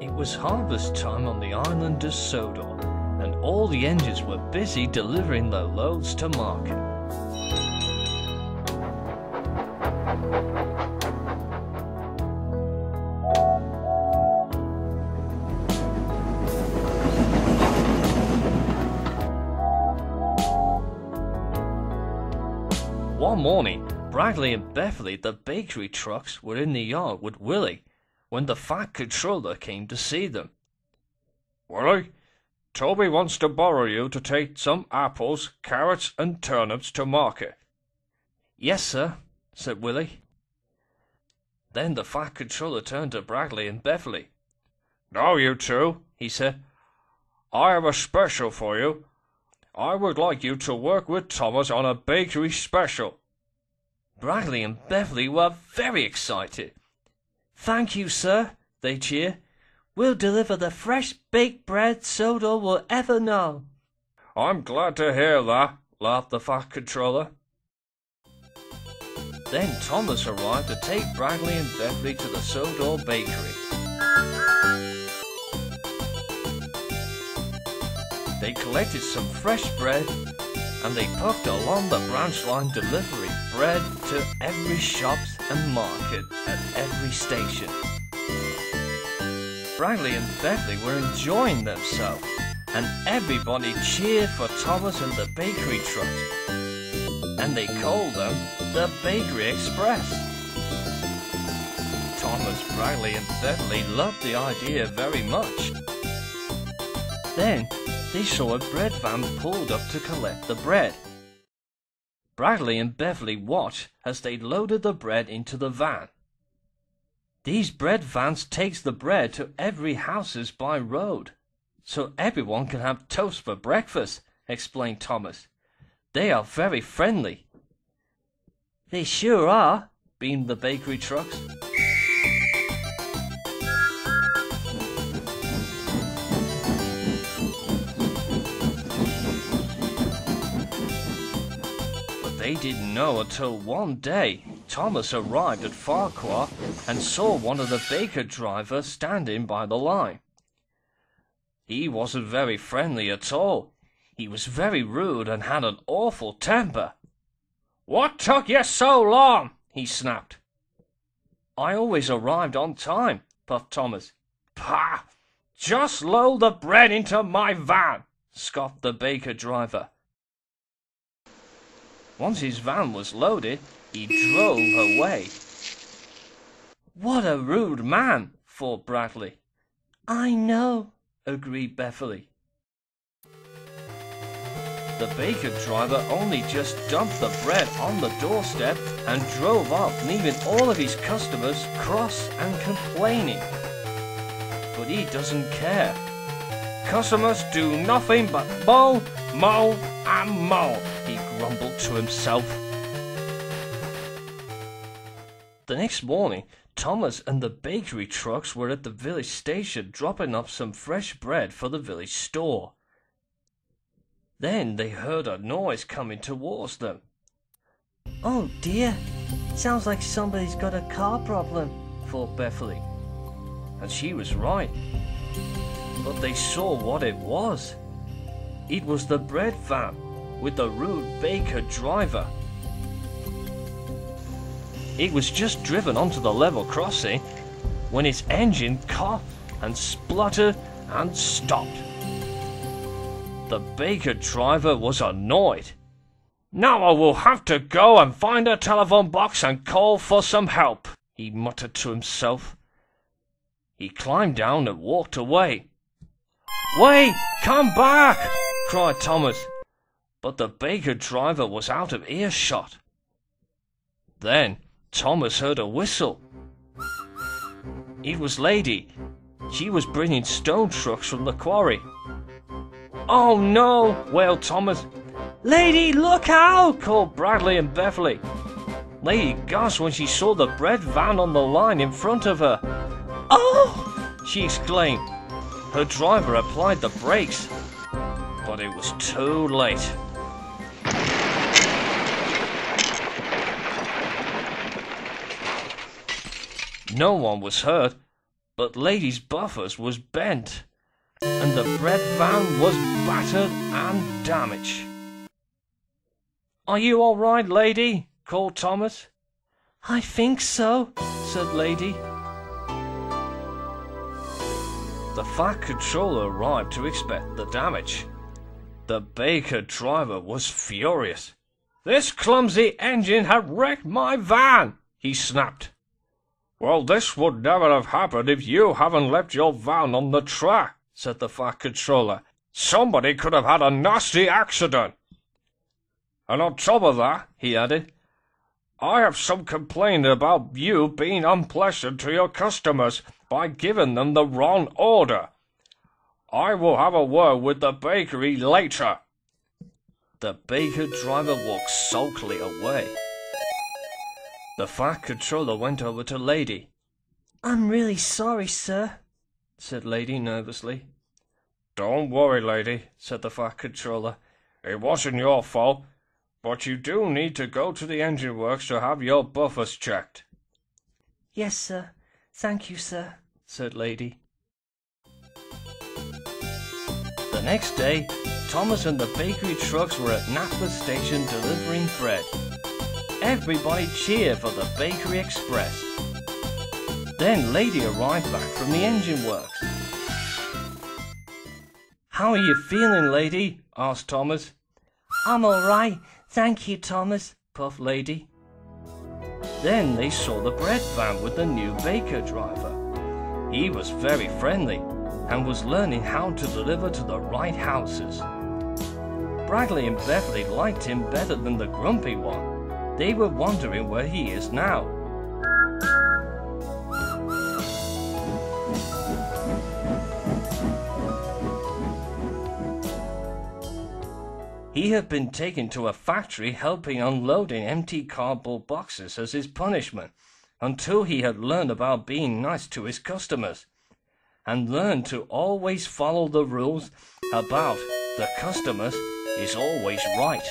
It was harvest time on the island of Sodor, and all the engines were busy delivering their loads to market. One morning, Bradley and Beverly, the bakery trucks, were in the yard with Willie when the fat controller came to see them. Willie, Toby wants to borrow you to take some apples, carrots, and turnips to market. Yes, sir, said Willie. Then the fat controller turned to Bradley and Beverly. Now, you two, he said, I have a special for you. I would like you to work with Thomas on a bakery special. Bradley and Beverly were very excited. Thank you, sir, they cheer. We'll deliver the fresh baked bread Sodor will ever know. I'm glad to hear that, laughed the fat controller. Then Thomas arrived to take Bradley and Beverly to the Sodor bakery. They collected some fresh bread and they puffed along the branch line delivering bread to every shops and market at every station. Bradley and Beverly were enjoying themselves, and everybody cheered for Thomas and the bakery trucks, and they called them the Bakery Express. Thomas, Bradley, and Beverly loved the idea very much. Then they saw a bread van pulled up to collect the bread. Bradley and Beverly watched as they loaded the bread into the van. These bread vans takes the bread to every houses by road, so everyone can have toast for breakfast, explained Thomas. They are very friendly. They sure are, beamed the bakery trucks. They didn't know until one day Thomas arrived at Farquhar and saw one of the baker drivers standing by the line. He wasn't very friendly at all. He was very rude and had an awful temper. What took you so long? he snapped. I always arrived on time, puffed Thomas. Pah! Just load the bread into my van, scoffed the baker driver. Once his van was loaded, he drove away. What a rude man, thought Bradley. I know, agreed Beverly. The baker driver only just dumped the bread on the doorstep and drove off, leaving all of his customers cross and complaining. But he doesn't care. Customers do nothing but mow, mow, and more, he grumbled to himself. The next morning, Thomas and the bakery trucks were at the village station dropping off some fresh bread for the village store. Then they heard a noise coming towards them. Oh dear, sounds like somebody's got a car problem, thought Beverly. And she was right. But they saw what it was. It was the bread van with the rude baker driver. It was just driven onto the level crossing when its engine coughed and spluttered and stopped. The baker driver was annoyed. Now I will have to go and find a telephone box and call for some help, he muttered to himself. He climbed down and walked away. Wait, come back, cried Thomas. But the baker driver was out of earshot. Then Thomas heard a whistle. It was Lady. She was bringing stone trucks from the quarry. Oh no, wailed Thomas. Lady, look out! called Bradley and Beverly. Lady gasped when she saw the bread van on the line in front of her. Oh! she exclaimed. Her driver applied the brakes, but it was too late. No one was hurt, but Lady's buffers was bent, and the bread van was battered and damaged. Are you all right, Lady? called Thomas. I think so, said Lady. The Fat Controller arrived to inspect the damage. The baker driver was furious. This clumsy engine had wrecked my van, he snapped. Well, this would never have happened if you haven't left your van on the track, said the Fat Controller. Somebody could have had a nasty accident. And on top of that, he added, I have some complaint about you being unpleasant to your customers by giving them the wrong order. I will have a word with the bakery later. The baker driver walked sulkily away. The Fat Controller went over to Lady. I'm really sorry, sir, said Lady nervously. Don't worry, lady, said the Fat Controller. It wasn't your fault, but you do need to go to the engine works to have your buffers checked. Yes, sir. Thank you, sir, said Lady. Next day, Thomas and the bakery trucks were at Knapford Station delivering bread. Everybody cheered for the Bakery Express. Then Lady arrived back from the engine works. How are you feeling, Lady? asked Thomas. I'm all right, thank you, Thomas, puffed Lady. Then they saw the bread van with the new baker driver. He was very friendly and was learning how to deliver to the right houses. Bradley and Beverly liked him better than the grumpy one. They were wondering where he is now. He had been taken to a factory helping unloading empty cardboard boxes as his punishment until he had learned about being nice to his customers and learn to always follow the rules about the customers is always right.